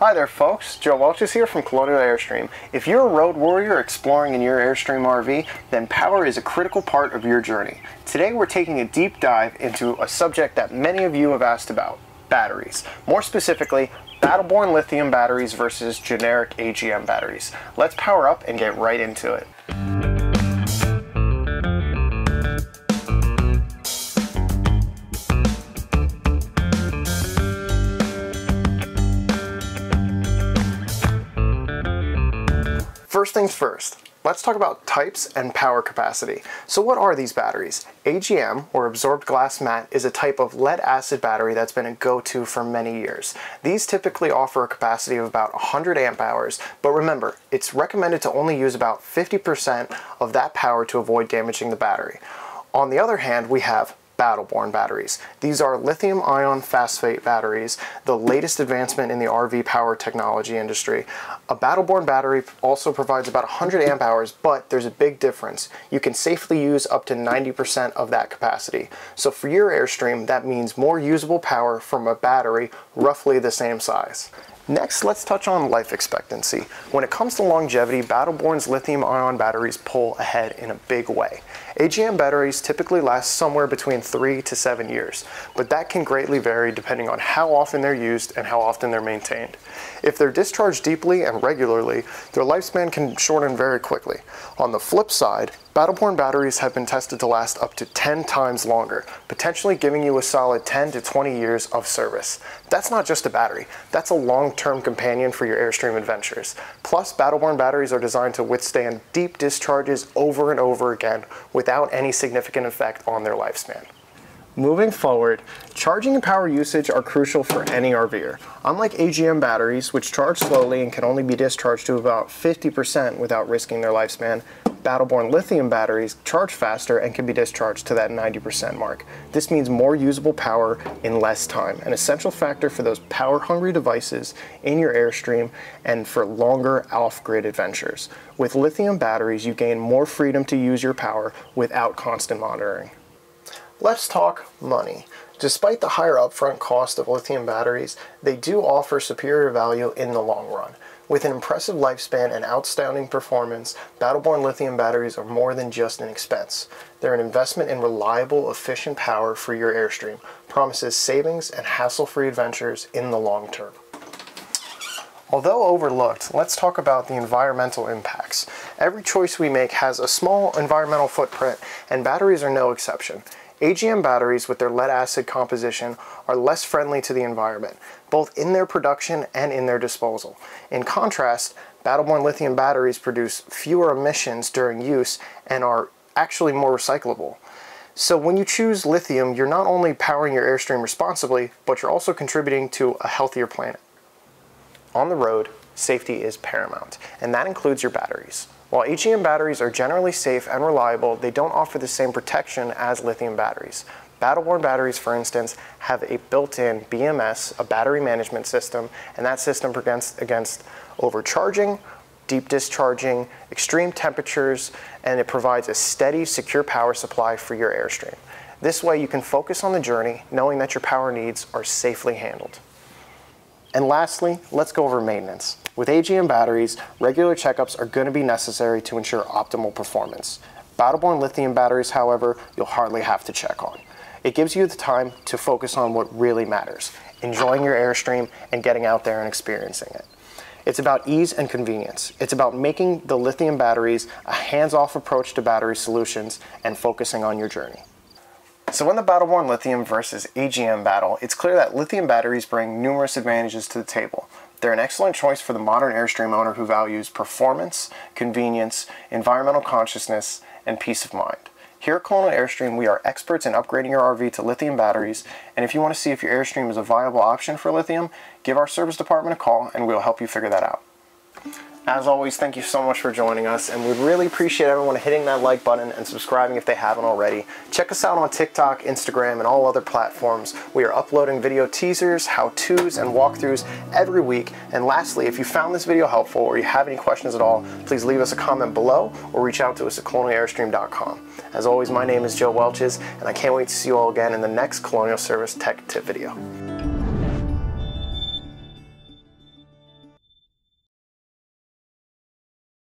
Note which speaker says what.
Speaker 1: Hi there folks, Joe Welches here from Colonial Airstream. If you're a road warrior exploring in your Airstream RV, then power is a critical part of your journey. Today we're taking a deep dive into a subject that many of you have asked about, batteries. More specifically, Battle-Born lithium batteries versus generic AGM batteries. Let's power up and get right into it. First things first, let's talk about types and power capacity. So what are these batteries? AGM, or absorbed glass mat, is a type of lead acid battery that's been a go-to for many years. These typically offer a capacity of about 100 amp hours, but remember, it's recommended to only use about 50% of that power to avoid damaging the battery. On the other hand, we have Battle-Born batteries. These are lithium ion phosphate batteries, the latest advancement in the RV power technology industry. A Battle-Born battery also provides about 100 amp hours, but there's a big difference. You can safely use up to 90% of that capacity. So for your Airstream, that means more usable power from a battery roughly the same size. Next, let's touch on life expectancy. When it comes to longevity, Battle-Born's lithium-ion batteries pull ahead in a big way. AGM batteries typically last somewhere between three to seven years, but that can greatly vary depending on how often they're used and how often they're maintained. If they're discharged deeply and regularly, their lifespan can shorten very quickly. On the flip side, Battle-Born batteries have been tested to last up to 10 times longer, potentially giving you a solid 10 to 20 years of service. That's not just a battery, that's a long-term companion for your Airstream adventures. Plus, Battle-Born batteries are designed to withstand deep discharges over and over again without any significant effect on their lifespan. Moving forward, charging and power usage are crucial for any RVer. Unlike AGM batteries, which charge slowly and can only be discharged to about 50% without risking their lifespan, Battle-Born lithium batteries charge faster and can be discharged to that 90% mark. This means more usable power in less time, an essential factor for those power-hungry devices in your Airstream and for longer off-grid adventures. With lithium batteries, you gain more freedom to use your power without constant monitoring. Let's talk money. Despite the higher upfront cost of lithium batteries, they do offer superior value in the long run. With an impressive lifespan and outstanding performance, Battle-Born lithium batteries are more than just an expense. They're an investment in reliable, efficient power for your Airstream, promises savings and hassle-free adventures in the long term. Although overlooked, let's talk about the environmental impacts. Every choice we make has a small environmental footprint, and batteries are no exception. AGM batteries with their lead acid composition are less friendly to the environment, both in their production and in their disposal. In contrast, Battle-Born lithium batteries produce fewer emissions during use and are actually more recyclable. So when you choose lithium, you're not only powering your Airstream responsibly, but you're also contributing to a healthier planet. On the road, safety is paramount, and that includes your batteries. While AGM batteries are generally safe and reliable, they don't offer the same protection as lithium batteries. Battle-Born batteries, for instance, have a built-in BMS, a battery management system, and that system prevents against overcharging, deep discharging, extreme temperatures, and it provides a steady, secure power supply for your Airstream. This way you can focus on the journey knowing that your power needs are safely handled. And lastly, let's go over maintenance. With AGM batteries, regular checkups are going to be necessary to ensure optimal performance. Battle-Born lithium batteries, however, you'll hardly have to check on. It gives you the time to focus on what really matters, enjoying your Airstream and getting out there and experiencing it. It's about ease and convenience. It's about making the lithium batteries a hands-off approach to battery solutions and focusing on your journey. So in the Battle-Born lithium versus AGM battle, it's clear that lithium batteries bring numerous advantages to the table. They're an excellent choice for the modern Airstream owner who values performance, convenience, environmental consciousness, and peace of mind. Here at Colonial Airstream, we are experts in upgrading your RV to lithium batteries, and if you want to see if your Airstream is a viable option for lithium, give our service department a call and we'll help you figure that out. As always, thank you so much for joining us, and we'd really appreciate everyone hitting that like button and subscribing if they haven't already. Check us out on TikTok, Instagram, and all other platforms. We are uploading video teasers, how-tos, and walkthroughs every week. And lastly, if you found this video helpful or you have any questions at all, please leave us a comment below or reach out to us at colonialairstream.com. As always, my name is Joe Welches, and I can't wait to see you all again in the next Colonial Service Tech Tip video.